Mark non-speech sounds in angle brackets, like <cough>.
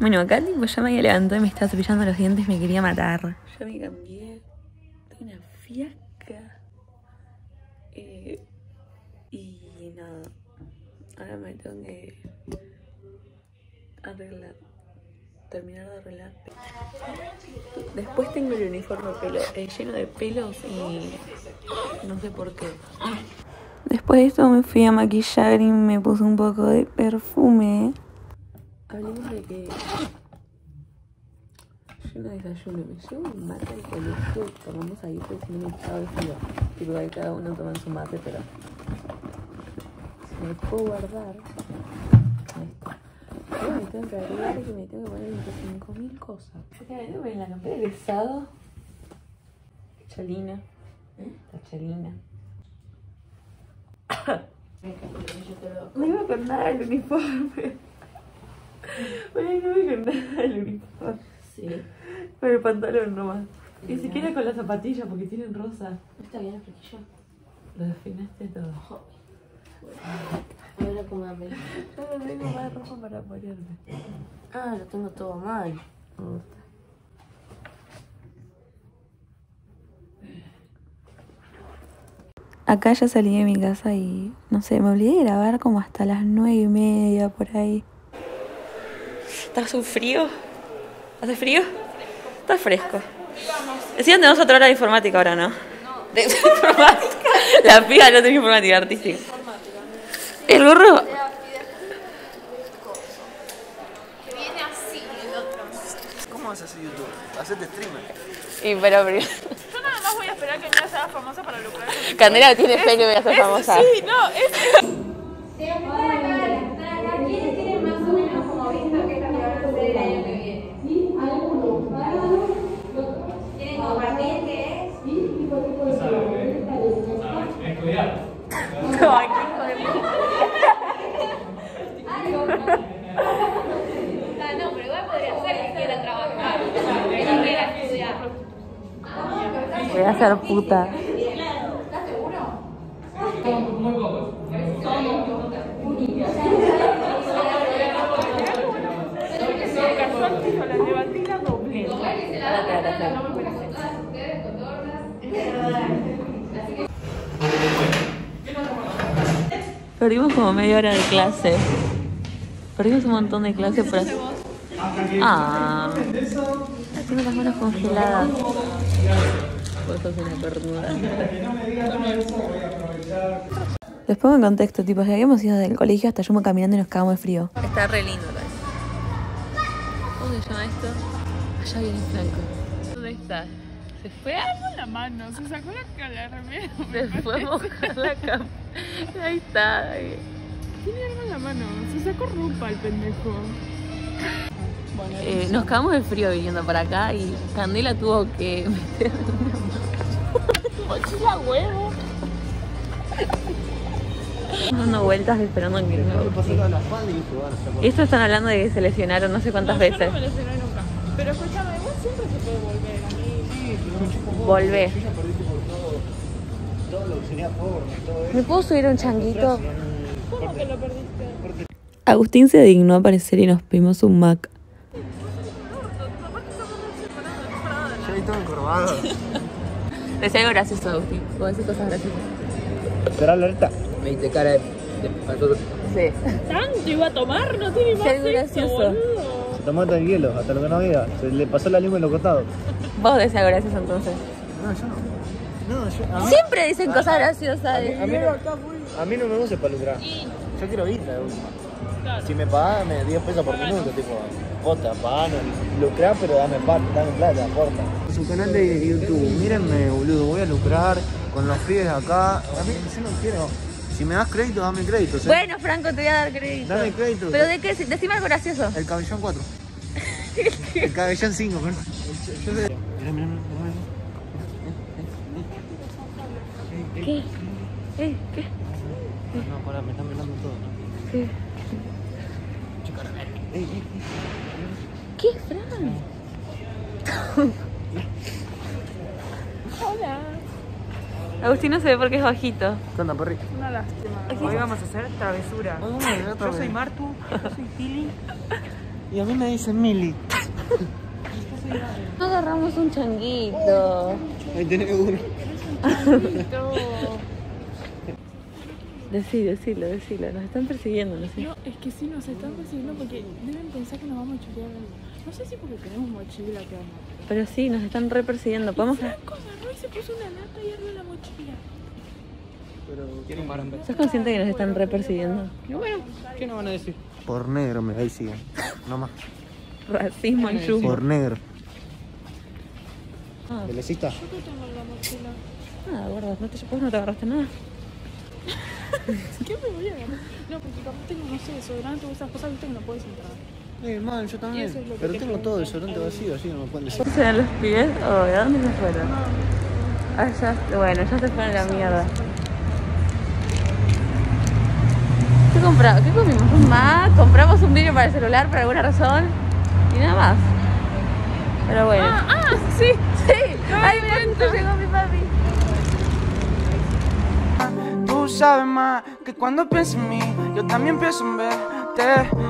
Bueno, acá tipo ya me había levantado y me estaba cepillando los dientes, me quería matar. Ya me cambié. Tengo una fiaca. Eh, y nada. Ahora me tengo que arreglar. Terminar de arreglar. Después tengo el uniforme pelo, eh, lleno de pelos y no sé por qué. Después de esto me fui a maquillar y me puse un poco de perfume. Hablemos de que yo no desayuno, me llevo un mate al colegio, tomamos ahí porque si no me estaba frío. Tipo, ahí cada uno toma su mate, pero si me puedo guardar. Ahí está. Pero me tengo que agregar que me tengo que poner 25.000 cosas. Me que poner la campera de pesado. Chalina. La chalina. No <coughs> iba con nada el uniforme. Bueno, no con nada el uniforme. Sí. Con el pantalón nomás. Ni siquiera con las zapatillas porque tienen rosa. Está bien el flequillo. Lo afinaste todo. A ver, acomódame. Yo no tengo más ropa para ponerme. Ah, lo tengo todo mal. Me gusta. Acá ya salí de mi casa y no sé, me olvidé de grabar como hasta las nueve y media por ahí. ¿Estás un frío? ¿Hace frío? Está fresco. Decían tenemos otra hora de informática ahora, ¿no? De <laughs> informática. La piba no tiene informática artística. El gorro. ¿Cómo vas a hacer YouTube? Hacete streamer. Y pero. Yo nada más voy a esperar que Mía sea famosa para lucrar. Candela tiene fe que voy a ser Es- famosa. Sí, no, es. ¿Quiénes tienen más o menos como visto qué es lo que van a hacer el año que viene? Sí, algunos. ¿Tienen como cartel que es? Ay. Ah, no, pero igual podría ser que quiera trabajar, que quiera estudiar. Voy a ser puta. ¿Estás seguro? La levantina doble. Perdimos como media hora de clase. Perdimos un montón de clase por hacer. Ah. Tengo las manos congeladas. Vos sos una pernuda. Les pongo en contexto, tipo, que habíamos ido del colegio hasta Yuma caminando y nos cagamos de frío. Está re lindo, ¿Cómo se llama esto? Allá viene Franco. ¿Dónde está? ¿Se fue? Con la mano, se sacó la, la remera. Se fue a mojar la cama. Ahí está. Tiene algo en la mano, se sacó ropa el pendejo. Eh, nos cagamos de frío viniendo para acá y Candela tuvo que <laughs> meter Mochila huevo. dando vueltas esperando que no. Bueno. Esto están hablando de que se lesionaron no sé cuántas No, Yo veces. no me lesioné nunca. Pero escúchame, igual siempre se puede volver a mí. Volvé. ¿Me puedo subir un changuito? ¿Cómo que lo perdiste? Agustín se dignó a aparecer y nos pedimos un Mac. Yo ahí todo encorvado. Decía algo gracioso, Agustín. Vos decís cosas graciosas. ¿Será la neta? Me diste cara de... de Sí. Tanto iba a tomar, no tiene más algo gracioso. boludo. Tomó el hielo, hasta lo que no había. Se le pasó la lengua en los costados. Vos decís algo gracioso entonces. No, yo no. No, yo... A mí, Siempre dicen cosas graciosas. a mí, no, a mí no me gusta para lucrar. Yo quiero ir la última. Claro. Si me pagan, me 10 pesos por minuto, tipo, posta, paganos, lucrar, pero dame, pa- dame plata, corta. Su canal de YouTube, mírenme, boludo, voy a lucrar con los pibes acá. A mí, yo no quiero. Si me das crédito, dame crédito. ¿sí? Bueno, Franco, te voy a dar crédito. Dame crédito. ¿Pero de qué? Decime algo gracioso. El cabellón 4. <laughs> El cabellón 5, perdón. Yo sé. Mirá, mirá, mirá, mirá. ¿Qué? ¿Eh? ¿Qué? No, pará, me están mirando todo, ¿no? ¿Qué? ¿Qué, Fran? <laughs> Agustín no se ve porque es bajito. ¿Qué onda, perri? Una lástima. Hoy vamos a hacer travesura. Vamos a Yo soy. Martu, yo soy Pili. Y a mí me dicen Mili. No agarramos un changuito. Ahí tenés uno. Decilo, decilo, decilo. Nos están persiguiendo, no sé. No, es que sí nos están persiguiendo porque deben pensar que nos vamos a chulear algo. No sé si porque tenemos mochila que vamos. Pero sí, nos están re persiguiendo. ¿Podemos... Franco agarró y se puso una lata y abrió la mochila. ¿Sos consciente que nos están re persiguiendo? Y bueno, ¿qué nos van a decir? Por negro, me ahí siguen. No más. Racismo en Yu. Por negro. Ah. ¿Belecita? Yo que tengo la mochila. Nada, gorda, no te, vos no te agarraste nada. <laughs> ¿Qué me voy a agarrar? No, porque capaz tengo, no sé, desodorante o esas cosas, viste que no puedes entrar. Eh, man, yo también. es Pero te tengo todo desodorante vacío, así no me pueden decir. ¿Cómo serán los pies? Oh, ¿de dónde se fueron? Ah, ya, bueno, ya se fueron a la mierda. ¿Qué compramos? ¿Qué comimos? Un Mac, compramos un vídeo para el celular por alguna razón y nada más. Pero bueno. Ah, ah, sí. Sí, <laughs> ay, mira, justo llegó mi papi. Tú sabes más que cuando pienso en mí, yo también pienso en verte.